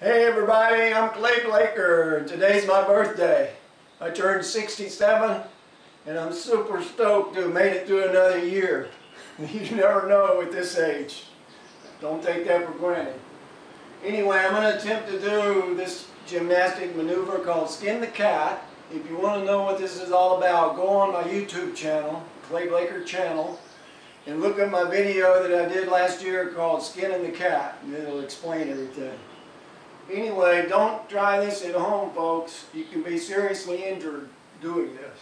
Hey everybody, I'm Clay Blaker. and Today's my birthday. I turned 67 and I'm super stoked to have made it through another year. You never know at this age. Don't take that for granted. Anyway, I'm going to attempt to do this gymnastic maneuver called Skin the Cat. If you want to know what this is all about, go on my YouTube channel, Clay Blaker channel, and look at my video that I did last year called Skinning the Cat, and it'll explain everything. Anyway, don't try this at home, folks. You can be seriously injured doing this.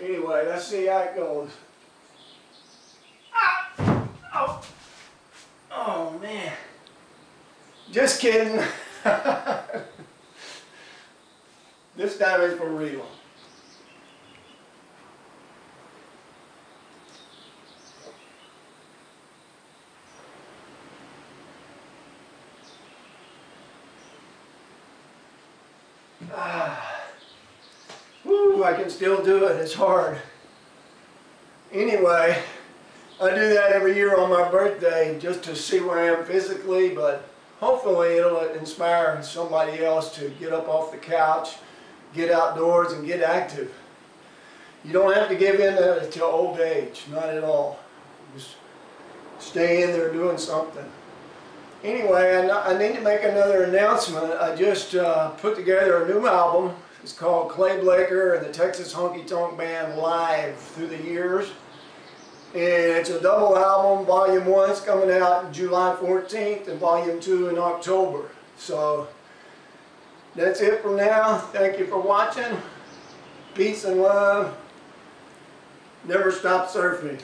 Anyway, let's see how it goes. Ah! Oh. oh, man. Just kidding. this time is for real. Ah. Woo, I can still do it. It's hard. Anyway, I do that every year on my birthday just to see where I am physically, but hopefully it'll inspire somebody else to get up off the couch, get outdoors, and get active. You don't have to give in to old age, not at all. Just stay in there doing something. Anyway, I, need to make another announcement. I just uh, put together a new album. It's called Clay Blaker and the Texas Honky Tonk Band Live Through the Years. And it's a double album. Volume 1 is coming out July 14th and Volume 2 in October. So that's it for now. Thank you for watching. Peace and love. Never stop surfing.